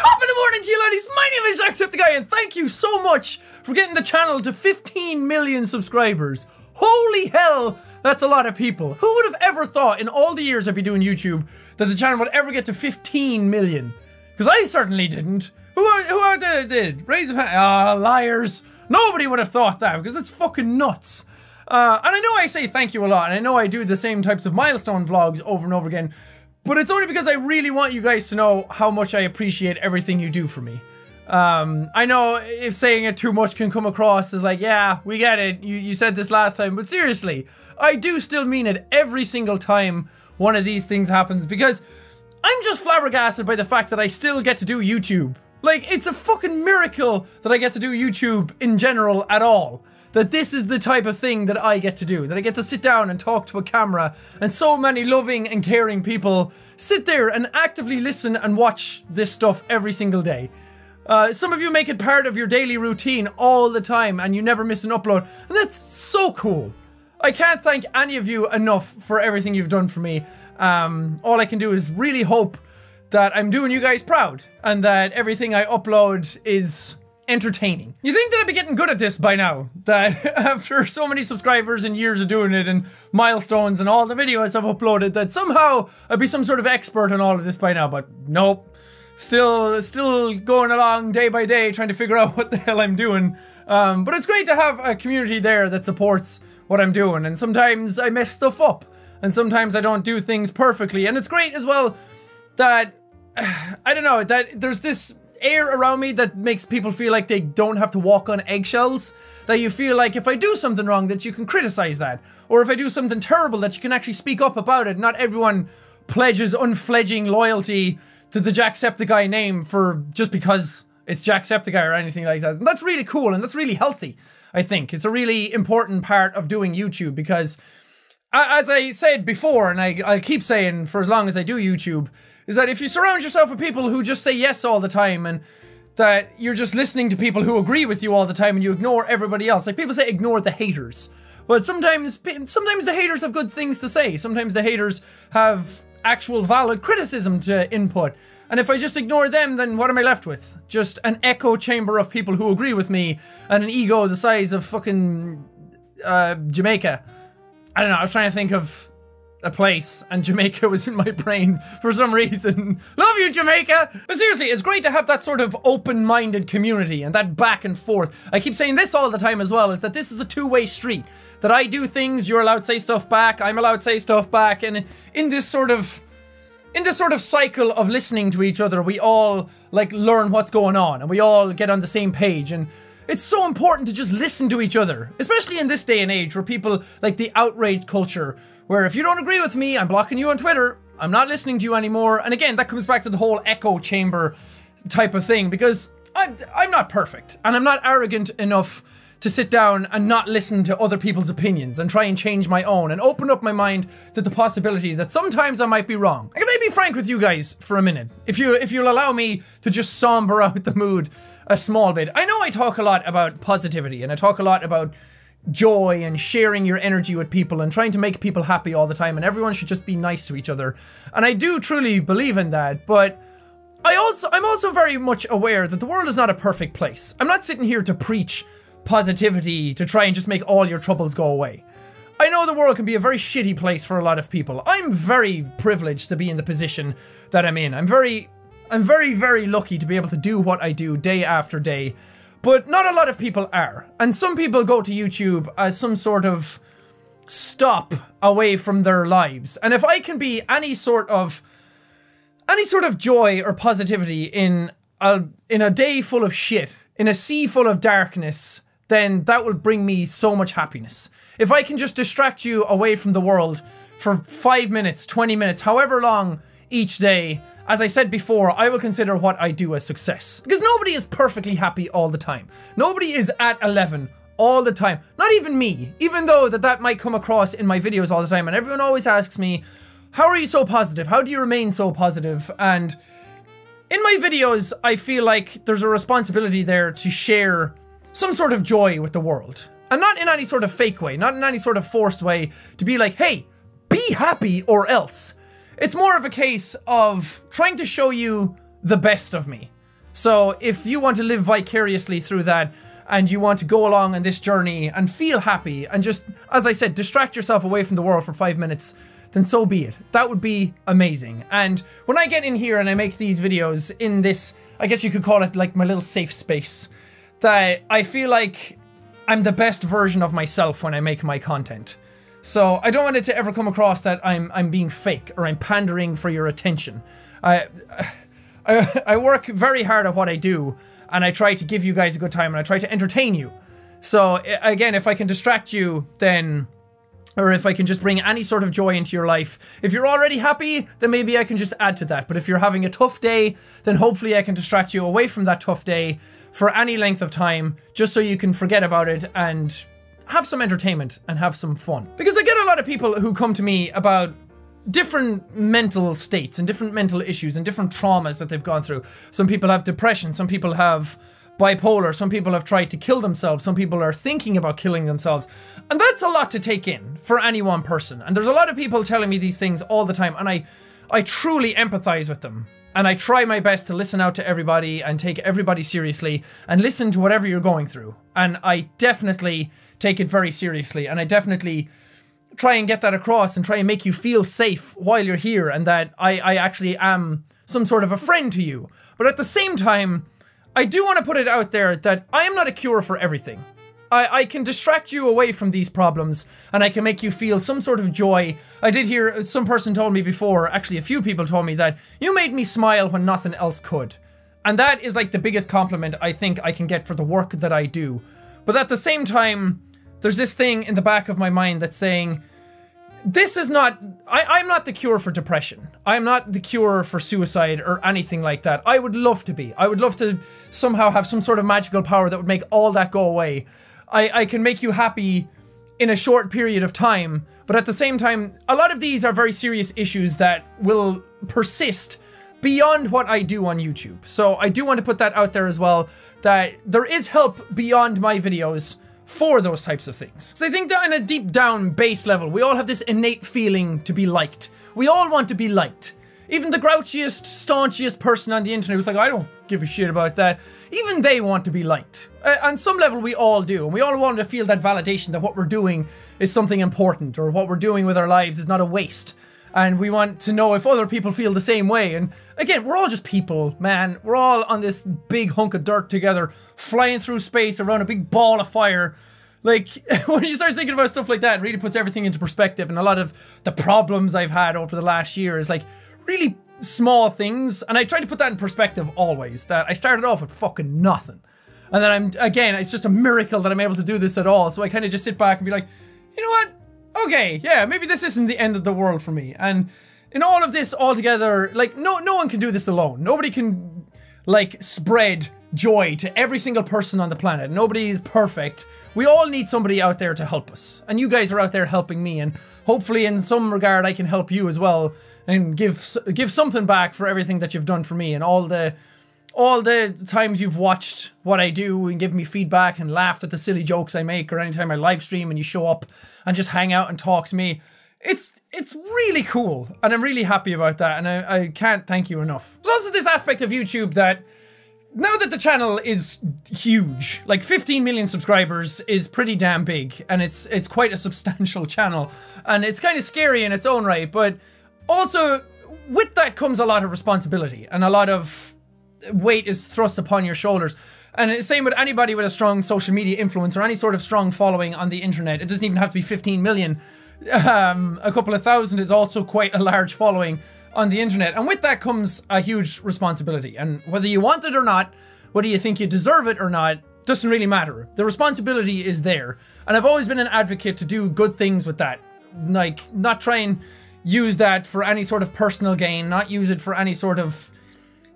Top of the morning to you my name is Jacksepticeye and thank you so much for getting the channel to 15 million subscribers. Holy hell, that's a lot of people. Who would have ever thought in all the years I've been doing YouTube that the channel would ever get to 15 million? Because I certainly didn't. Who are, who are the, did? Raise a hand. Ah, liars. Nobody would have thought that because it's fucking nuts. Uh, and I know I say thank you a lot, and I know I do the same types of milestone vlogs over and over again, but it's only because I really want you guys to know how much I appreciate everything you do for me. Um, I know if saying it too much can come across as like, yeah, we get it, you, you said this last time, but seriously, I do still mean it every single time one of these things happens because I'm just flabbergasted by the fact that I still get to do YouTube. Like, it's a fucking miracle that I get to do YouTube in general at all that this is the type of thing that I get to do. That I get to sit down and talk to a camera and so many loving and caring people sit there and actively listen and watch this stuff every single day. Uh, some of you make it part of your daily routine all the time and you never miss an upload. And that's so cool. I can't thank any of you enough for everything you've done for me. Um, all I can do is really hope that I'm doing you guys proud and that everything I upload is entertaining. You think that I'd be getting good at this by now? That after so many subscribers and years of doing it and milestones and all the videos I've uploaded that somehow I'd be some sort of expert on all of this by now, but nope. Still, still going along day by day trying to figure out what the hell I'm doing. Um, but it's great to have a community there that supports what I'm doing and sometimes I mess stuff up and sometimes I don't do things perfectly and it's great as well that I don't know that there's this air around me that makes people feel like they don't have to walk on eggshells. That you feel like if I do something wrong, that you can criticize that. Or if I do something terrible, that you can actually speak up about it. Not everyone pledges unfledging loyalty to the Jacksepticeye name for just because it's Jacksepticeye or anything like that. And that's really cool and that's really healthy, I think. It's a really important part of doing YouTube because as I said before, and I, I'll keep saying for as long as I do YouTube, is that if you surround yourself with people who just say yes all the time and that you're just listening to people who agree with you all the time and you ignore everybody else. Like people say ignore the haters. But sometimes sometimes the haters have good things to say. Sometimes the haters have actual valid criticism to input. And if I just ignore them, then what am I left with? Just an echo chamber of people who agree with me and an ego the size of fucking uh, Jamaica. I don't know, I was trying to think of a place and Jamaica was in my brain for some reason. Love you, Jamaica! But seriously, it's great to have that sort of open-minded community and that back and forth. I keep saying this all the time as well, is that this is a two-way street. That I do things, you're allowed to say stuff back, I'm allowed to say stuff back, and in this sort of in this sort of cycle of listening to each other, we all like learn what's going on and we all get on the same page and it's so important to just listen to each other, especially in this day and age where people like the outrage culture where if you don't agree with me, I'm blocking you on Twitter, I'm not listening to you anymore. And again, that comes back to the whole echo chamber type of thing because I'm, I'm not perfect and I'm not arrogant enough to sit down and not listen to other people's opinions and try and change my own and open up my mind to the possibility that sometimes I might be wrong. Can I be frank with you guys for a minute? If you if you'll allow me to just somber out the mood a small bit. I know I talk a lot about positivity and I talk a lot about joy and sharing your energy with people and trying to make people happy all the time and everyone should just be nice to each other. And I do truly believe in that, but I also I'm also very much aware that the world is not a perfect place. I'm not sitting here to preach positivity to try and just make all your troubles go away. I know the world can be a very shitty place for a lot of people. I'm very privileged to be in the position that I'm in. I'm very I'm very very lucky to be able to do what I do day after day but not a lot of people are. And some people go to YouTube as some sort of stop away from their lives. And if I can be any sort of any sort of joy or positivity in a in a day full of shit, in a sea full of darkness, then that will bring me so much happiness. If I can just distract you away from the world for 5 minutes, 20 minutes, however long each day, as I said before, I will consider what I do a success. Because nobody is perfectly happy all the time. Nobody is at 11 all the time. Not even me. Even though that that might come across in my videos all the time and everyone always asks me, how are you so positive? How do you remain so positive? And in my videos, I feel like there's a responsibility there to share some sort of joy with the world. And not in any sort of fake way, not in any sort of forced way, to be like, hey, be happy or else. It's more of a case of trying to show you the best of me. So if you want to live vicariously through that and you want to go along on this journey and feel happy and just, as I said, distract yourself away from the world for five minutes, then so be it. That would be amazing. And when I get in here and I make these videos in this, I guess you could call it like my little safe space, that I feel like I'm the best version of myself when I make my content. So I don't want it to ever come across that I'm I'm being fake or I'm pandering for your attention. I, I I work very hard at what I do, and I try to give you guys a good time, and I try to entertain you. So again, if I can distract you, then or if I can just bring any sort of joy into your life. If you're already happy, then maybe I can just add to that. But if you're having a tough day, then hopefully I can distract you away from that tough day for any length of time, just so you can forget about it and have some entertainment and have some fun. Because I get a lot of people who come to me about different mental states and different mental issues and different traumas that they've gone through. Some people have depression, some people have bipolar, some people have tried to kill themselves, some people are thinking about killing themselves. And that's a lot to take in for any one person. And there's a lot of people telling me these things all the time and I I truly empathize with them. And I try my best to listen out to everybody and take everybody seriously and listen to whatever you're going through. And I definitely take it very seriously. And I definitely try and get that across and try and make you feel safe while you're here and that I, I actually am some sort of a friend to you. But at the same time, I do want to put it out there that I am not a cure for everything. I, I can distract you away from these problems and I can make you feel some sort of joy. I did hear uh, some person told me before, actually a few people told me that you made me smile when nothing else could. And that is like the biggest compliment I think I can get for the work that I do. But at the same time, there's this thing in the back of my mind that's saying, this is not, I, I'm not the cure for depression. I'm not the cure for suicide or anything like that. I would love to be. I would love to somehow have some sort of magical power that would make all that go away. I, I can make you happy in a short period of time, but at the same time, a lot of these are very serious issues that will persist beyond what I do on YouTube. So I do want to put that out there as well, that there is help beyond my videos for those types of things. So I think that in a deep down base level, we all have this innate feeling to be liked. We all want to be liked. Even the grouchiest, staunchiest person on the internet who's like, I don't give a shit about that. Even they want to be liked. Uh, on some level, we all do. And we all want to feel that validation that what we're doing is something important or what we're doing with our lives is not a waste and we want to know if other people feel the same way. And again, we're all just people, man. We're all on this big hunk of dirt together, flying through space around a big ball of fire. Like, when you start thinking about stuff like that, it really puts everything into perspective. And a lot of the problems I've had over the last year is like really small things. And I try to put that in perspective always, that I started off with fucking nothing. And then I'm, again, it's just a miracle that I'm able to do this at all. So I kind of just sit back and be like, you know what? Okay, yeah, maybe this isn't the end of the world for me. And in all of this altogether, like, no, no one can do this alone. Nobody can, like, spread joy to every single person on the planet. Nobody is perfect. We all need somebody out there to help us. And you guys are out there helping me. And hopefully in some regard, I can help you as well and give, give something back for everything that you've done for me and all the all the times you've watched what I do and give me feedback and laughed at the silly jokes I make or anytime I live stream and you show up and just hang out and talk to me. It's it's really cool and I'm really happy about that and I, I can't thank you enough. There's also this aspect of YouTube that now that the channel is huge, like 15 million subscribers is pretty damn big and it's it's quite a substantial channel and it's kind of scary in its own right, but also with that comes a lot of responsibility and a lot of weight is thrust upon your shoulders. And the same with anybody with a strong social media influence or any sort of strong following on the internet. It doesn't even have to be 15 million. Um, a couple of thousand is also quite a large following on the internet. And with that comes a huge responsibility. And whether you want it or not, whether you think you deserve it or not, doesn't really matter. The responsibility is there. And I've always been an advocate to do good things with that. Like, not try and use that for any sort of personal gain, not use it for any sort of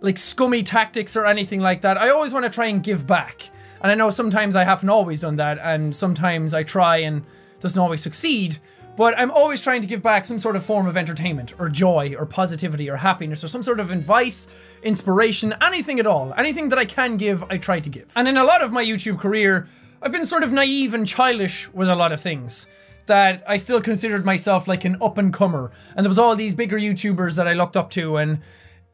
like scummy tactics or anything like that. I always want to try and give back. And I know sometimes I haven't always done that, and sometimes I try and doesn't always succeed. But I'm always trying to give back some sort of form of entertainment, or joy, or positivity, or happiness, or some sort of advice, inspiration, anything at all. Anything that I can give, I try to give. And in a lot of my YouTube career, I've been sort of naive and childish with a lot of things. That I still considered myself like an up and comer. And there was all these bigger YouTubers that I looked up to, and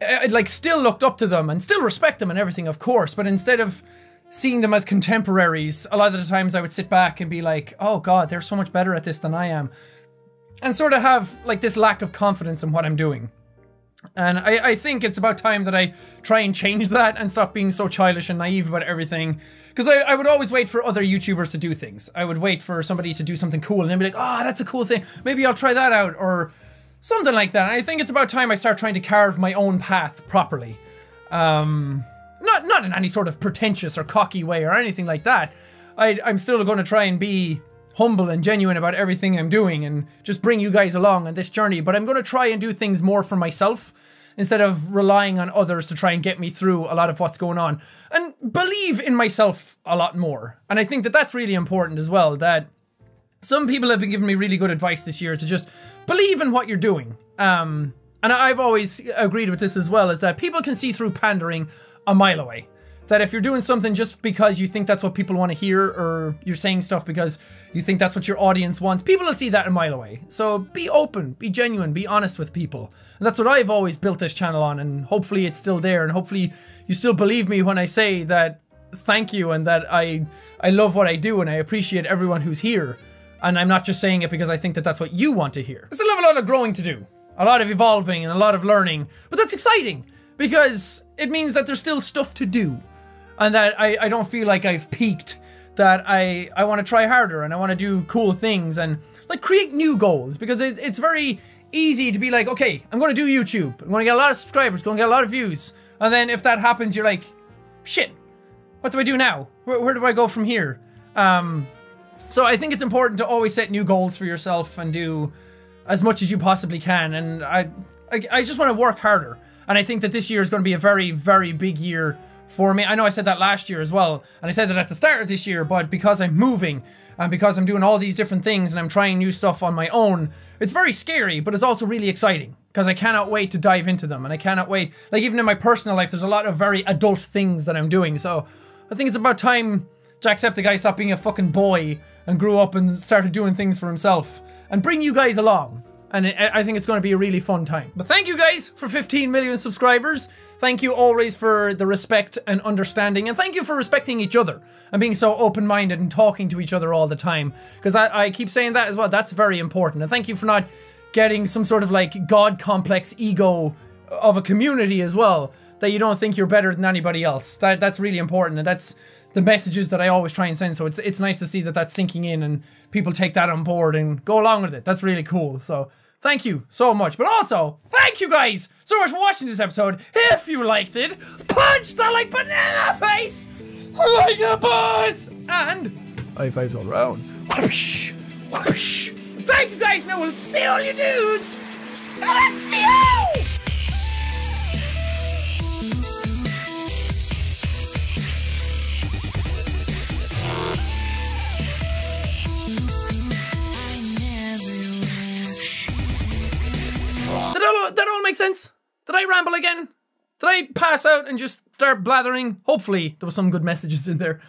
I like still looked up to them and still respect them and everything, of course. But instead of seeing them as contemporaries, a lot of the times I would sit back and be like, oh god, they're so much better at this than I am. And sort of have like this lack of confidence in what I'm doing. And I, I think it's about time that I try and change that and stop being so childish and naive about everything. Because I, I would always wait for other YouTubers to do things. I would wait for somebody to do something cool and then be like, oh, that's a cool thing. Maybe I'll try that out. Or Something like that. I think it's about time I start trying to carve my own path properly. Um, not not in any sort of pretentious or cocky way or anything like that. I, I'm still going to try and be humble and genuine about everything I'm doing and just bring you guys along on this journey. But I'm going to try and do things more for myself instead of relying on others to try and get me through a lot of what's going on and believe in myself a lot more. And I think that that's really important as well. That some people have been giving me really good advice this year to just believe in what you're doing. Um, and I've always agreed with this as well, is that people can see through pandering a mile away. That if you're doing something just because you think that's what people want to hear, or you're saying stuff because you think that's what your audience wants, people will see that a mile away. So be open, be genuine, be honest with people. And that's what I've always built this channel on, and hopefully it's still there, and hopefully you still believe me when I say that thank you and that I, I love what I do and I appreciate everyone who's here. And I'm not just saying it because I think that that's what you want to hear. I still a lot of growing to do, a lot of evolving and a lot of learning, but that's exciting because it means that there's still stuff to do and that I, I don't feel like I've peaked, that I, I want to try harder and I want to do cool things and like create new goals because it, it's very easy to be like, okay, I'm going to do YouTube. I'm going to get a lot of subscribers, going to get a lot of views. And then if that happens, you're like, shit, what do I do now? Where, where do I go from here? Um, so I think it's important to always set new goals for yourself and do as much as you possibly can. And I, I, I just want to work harder. And I think that this year is going to be a very, very big year for me. I know I said that last year as well, and I said that at the start of this year, but because I'm moving and because I'm doing all these different things and I'm trying new stuff on my own, it's very scary, but it's also really exciting because I cannot wait to dive into them and I cannot wait. Like even in my personal life, there's a lot of very adult things that I'm doing. So I think it's about time Jacksepticeye stopped being a fucking boy and grew up and started doing things for himself and bring you guys along. And I think it's going to be a really fun time. But thank you guys for 15 million subscribers. Thank you always for the respect and understanding. And thank you for respecting each other and being so open-minded and talking to each other all the time. Because I, I keep saying that as well. That's very important. And thank you for not getting some sort of like God complex ego of a community as well. That you don't think you're better than anybody else. That That's really important. And that's the messages that I always try and send. So it's it's nice to see that that's sinking in and people take that on board and go along with it. That's really cool. So thank you so much. But also, thank you guys so much for watching this episode. If you liked it, punch the like button in the face like a boss. And high fives all around. Whoosh, whoosh. Thank you guys, and I will see all you dudes. Let's that, that all make sense? Did I ramble again? Did I pass out and just start blathering? Hopefully, there was some good messages in there.